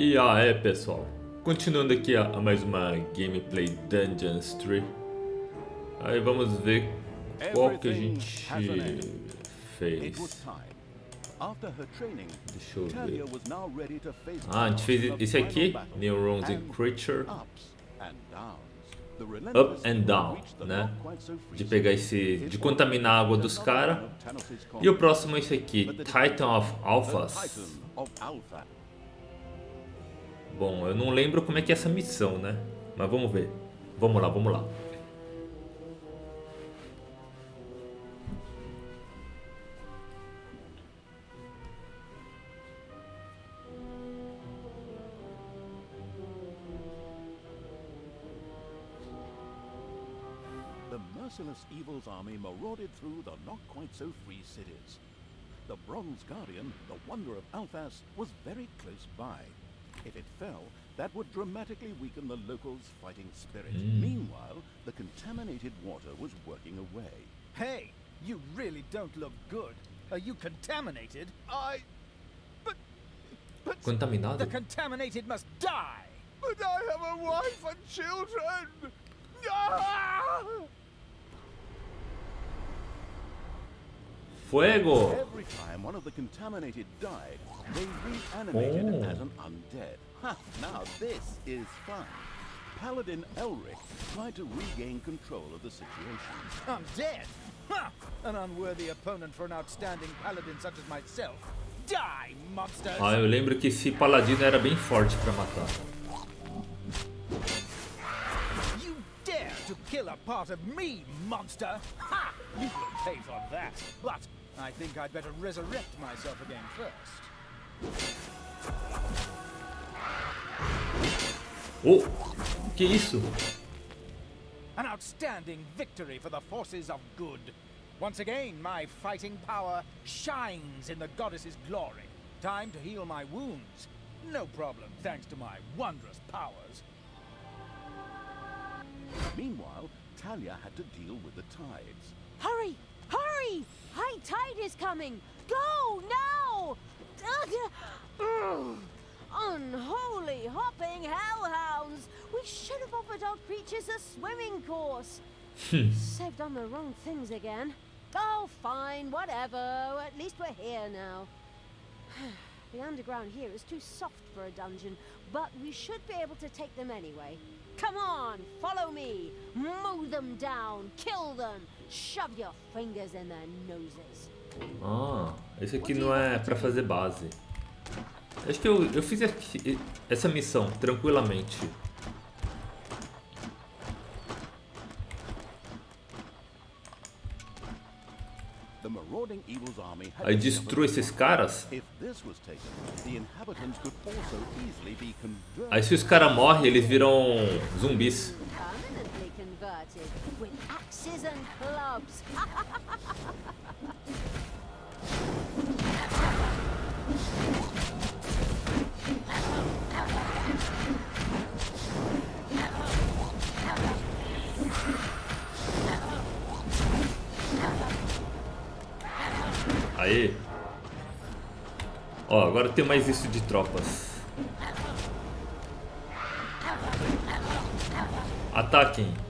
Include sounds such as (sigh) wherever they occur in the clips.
E aí pessoal, continuando aqui a, a mais uma gameplay Dungeons 3 Aí vamos ver qual que a gente fez. Deixa eu ver. Ah, a gente fez esse aqui, Neurons and Creature. Up and Down, né? De pegar esse, de contaminar a água dos caras E o próximo é esse aqui, Titan of Alphas Bom, eu não lembro como é que é essa missão, né? Mas vamos ver. Vamos lá, vamos lá. Merciless evil's army marauded through the not quite so free cities. The Bronze Guardian, the wonder of Alphas, was very close by. If it fell, that would dramatically weaken the locals' fighting spirit. Mm. Meanwhile, the contaminated water was working away. Hey, you really don't look good. Are you contaminated? I. But. But. Contaminado? The contaminated must die! But I have a wife and children! Ah! Fuego! Every time one of the contaminated died, they reanimated Oh. as an undead. Ha! Now this is fun. Paladin Elric tried to regain control of the situation. I'm dead! Ha! An unworthy opponent for an outstanding paladin such as myself. Die, monsters! Ah, eu lembro que esse paladino era bem forte pra matar. You dare to kill a part of me, monster! Ha! You will pay for that. But I think I'd better resurrect myself again first. Oh! Que isso? An outstanding victory for the forces of good. Once again, my fighting power shines in the goddess's glory. Time to heal my wounds. No problem, thanks to my wondrous powers. Meanwhile, Talia had to deal with the tides. Hurry! Hurry! High tide is coming! Go now! (laughs) Unholy hopping hellhounds! We should have offered our creatures a swimming course. Hmm. (laughs) Saved done the wrong things again. Oh, fine, whatever. At least we're here now. (sighs) the underground here is too soft for a dungeon, but we should be able to take them anyway. Come on, follow me. Mow them down, kill them, shove your fingers in their noses. Ah, esse aqui não é pra fazer base. Acho que eu, eu fiz aqui- essa missão tranquilamente. Aí destrua esses caras. Aí se os caras morrem, eles viram zumbis. Axes and clubs. Aí. Ó, agora tem mais isso de tropas. Ataquem.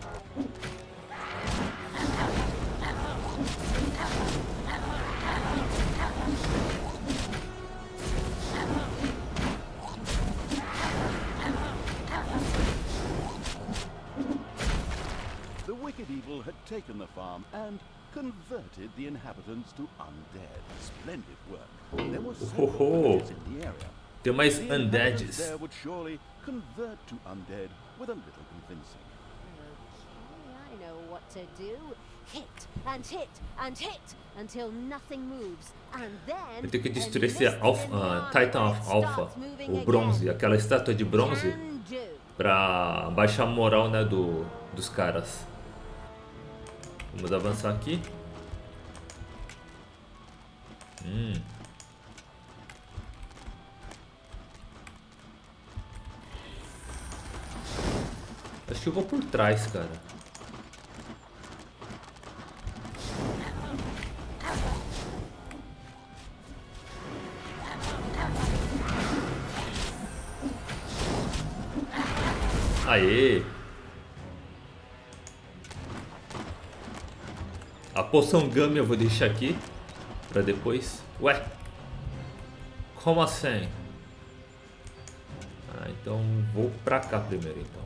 Evil had taken the farm and converted the inhabitants to undead. Splendid work. There were several in the area. Tem mais undeads. there would surely convert to undead with a little convincing. Okay, I know what to do. Hit and hit and hit until nothing moves. And then Eu tenho que destruir esse Alpha, one Titan of Alpha, o bronze, aquela estátua de bronze, pra baixar a moral né, do, dos caras. Vamos avançar aqui. Hum. Acho que eu vou por trás, cara. Aê! A poção Gummy eu vou deixar aqui pra depois. Ué? Como assim? Ah, então vou pra cá primeiro então.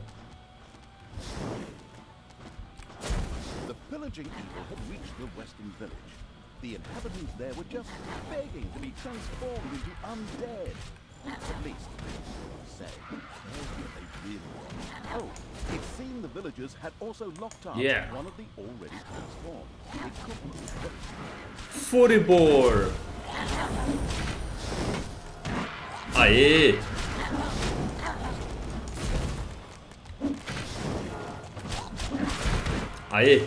The pillaging evil had reached the western village. The inhabitants there were just begging to be transformed into undead. At least. Oh, it seemed the villagers had also locked up Yeah. one of the already transformed. It could! Aê!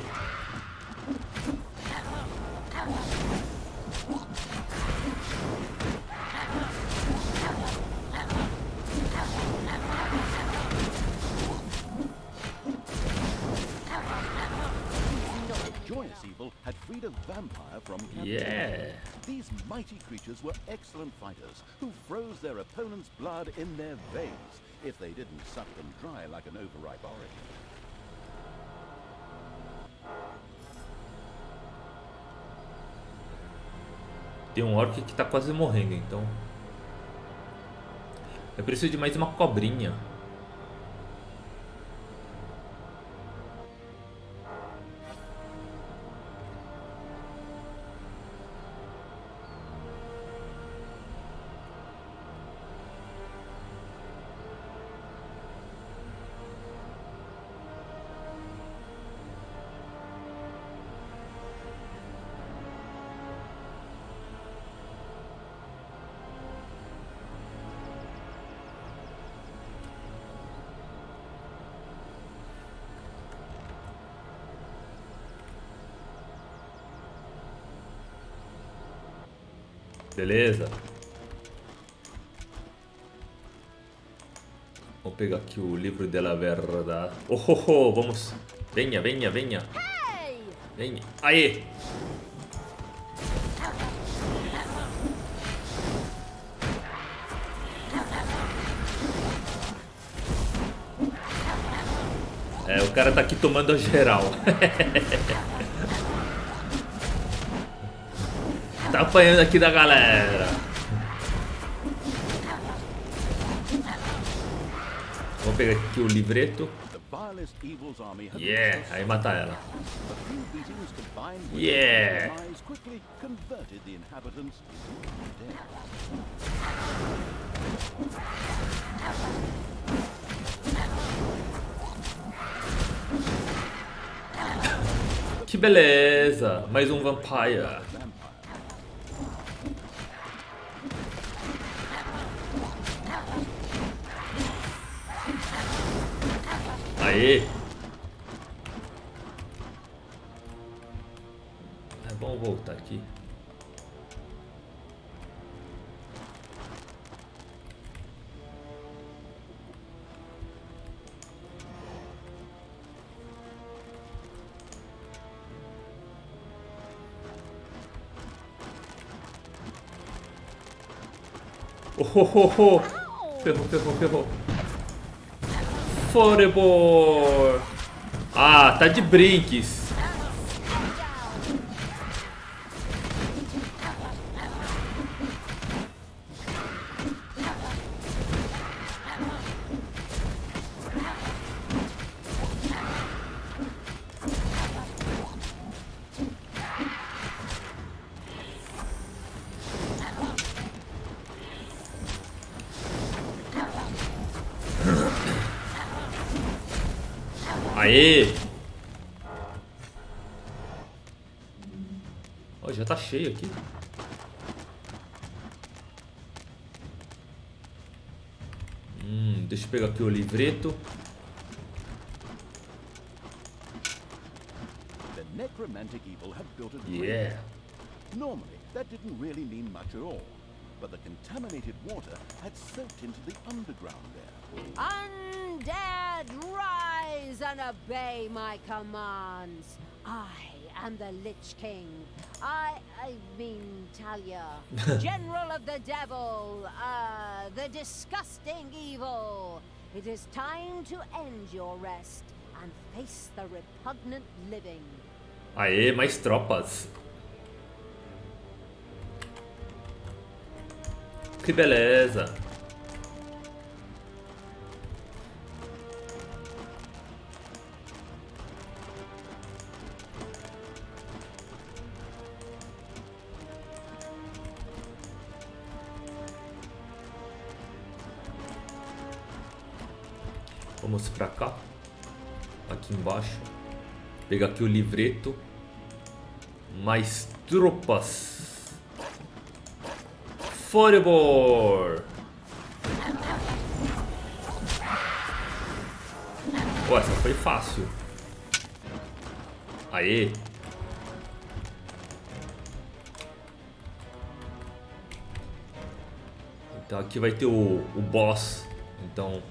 Joyous evil had freed a vampire from captivity. Yeah! These mighty creatures were excellent fighters who froze their opponent's blood in their veins if they didn't suck them dry like an overripe orange. Tem um orc que tá quase morrendo, então. Eu preciso de mais uma cobrinha. Beleza? Vou pegar aqui o livro de la verdade. Oh, oh, oh, vamos. Venha, venha, venha. Venha. Aê! É, o cara tá aqui tomando a geral. (laughs) tá apanhando aqui da galera. Vamos pegar aqui o livreto. Yeah, aí matar ela. Yeah. Que beleza! Mais um vampire. Aê! É bom voltar aqui. Oh, oh, oh, oh. Ferrou, ferrou, ferrou. Forebor! Ah, tá de brinques. Aê! Ó, já tá cheio aqui. Hum, deixa eu pegar aqui o livreto. The necromantic evil had built a great Yeah. Normally, that didn't really mean much at all. But the contaminated water had soaked into the underground there. Undead, rise and obey my commands. I am the Lich King. I, I mean Talia, (laughs) General of the Devil, uh, the disgusting evil. It is time to end your rest and face the repugnant living. Aê, mais tropas. Que beleza. Pra cá. Aqui embaixo. Pegar aqui o livreto. Mais tropas. Forebor! Pô, essa foi fácil. Aê! Então aqui vai ter o, o boss. Então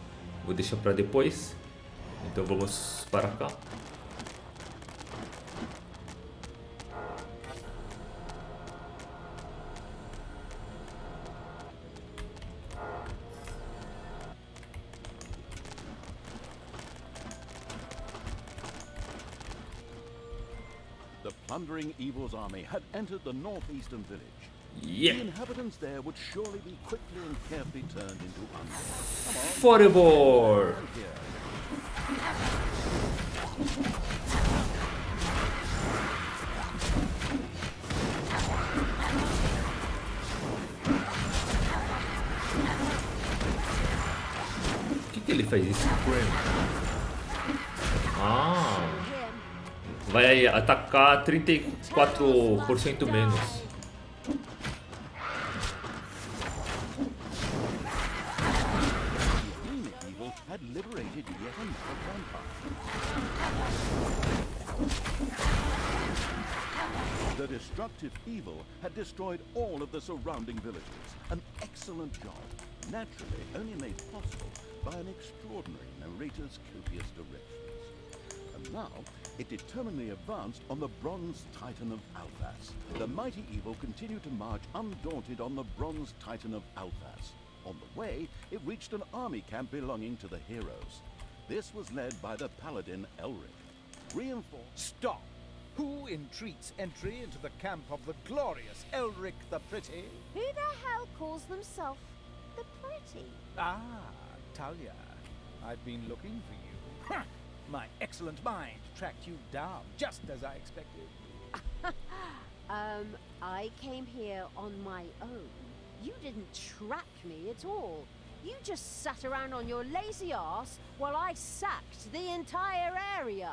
vou deixar depois. Então vamos para cá. The plundering evil's army had entered the northeastern village. Yeah! Here. Por que, que ele faz isso? Ah! Vai atacar 34% menos. Destructive evil had destroyed all of the surrounding villages. An excellent job, naturally only made possible by an extraordinary narrator's copious directions. And now, it determinedly advanced on the Bronze Titan of Alphas. The mighty evil continued to march undaunted on the Bronze Titan of Alphas. On the way, it reached an army camp belonging to the heroes. This was led by the paladin Elric. Reinforced. Stop! Who entreats entry into the camp of the glorious Elric the Pretty? Who the hell calls themselves the pretty? Ah, Talia. I've been looking for you. My excellent mind tracked you down, just as I expected. (laughs) Um, I came here on my own. You didn't track me at all. You just sat around on your lazy ass while I sacked the entire area.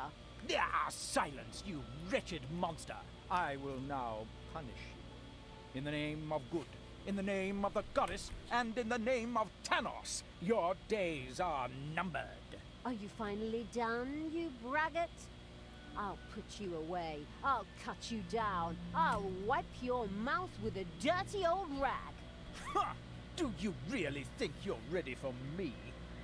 Ah, silence, you wretched monster! I will now punish you. In the name of good, in the name of the goddess, and in the name of Tanos, your days are numbered. Are you finally done, you braggart? I'll put you away. I'll cut you down. I'll wipe your mouth with a dirty old rag. Ha! Do you really think you're ready for me?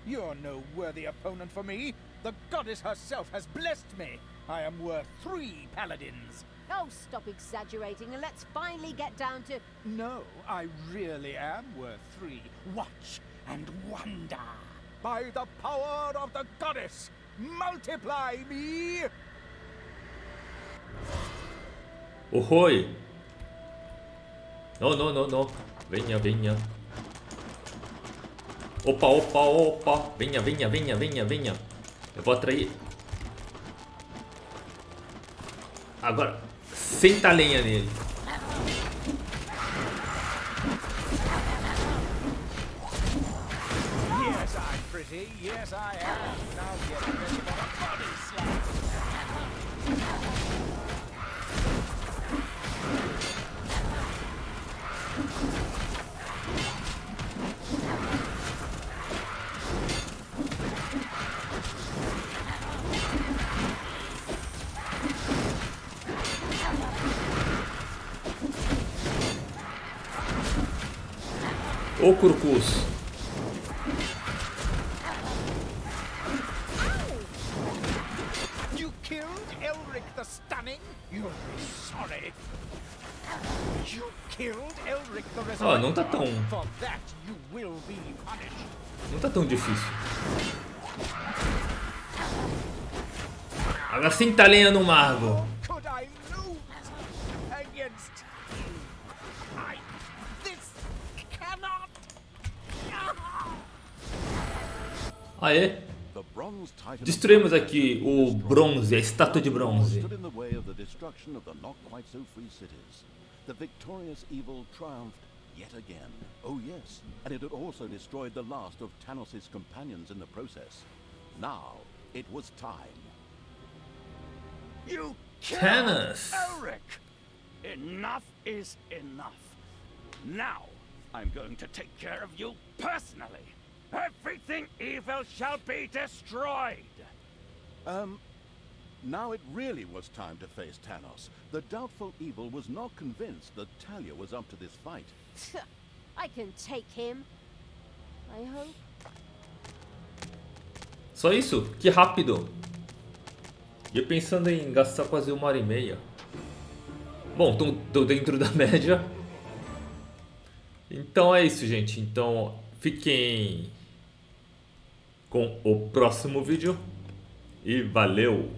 You're no worthy opponent for me. The goddess herself has blessed me. I am worth three paladins. Oh, stop exaggerating and let's finally get down to. No, I really am worth three. Watch and wonder. By the power of the goddess, multiply me! Ohoi! Não, no, no, no. Venha, venha. Opa, opa, opa. Venha, venha, venha, venha, venha. Eu vou atrair. Agora, senta a lenha nele. Killed Elric the Ó, não tá tão-. Não tá tão difícil. Agora senta a lenha no Margo. Ah, bronze titan destruímos aqui o bronze, a estátua de bronze. the way of the destruction of the not quite so free cities. The victorious evil triumphed yet again. Oh yes, and it had also destroyed the last of Tanos' companions in the process. Now it was time. You Tanis. Elric! Enough is enough. Now, I'm going to take care of you personally. Everything evil shall be destroyed. Um, now it really was time to face Tanos. The doubtful evil was not convinced that Talia was up to this fight. I can take him. I hope. Só isso? Que rápido. Ia pensando em gastar quase uma hora e meia. Bom, tô, tô dentro da média. Então é isso, gente. Então fiquem com o próximo vídeo. E valeu!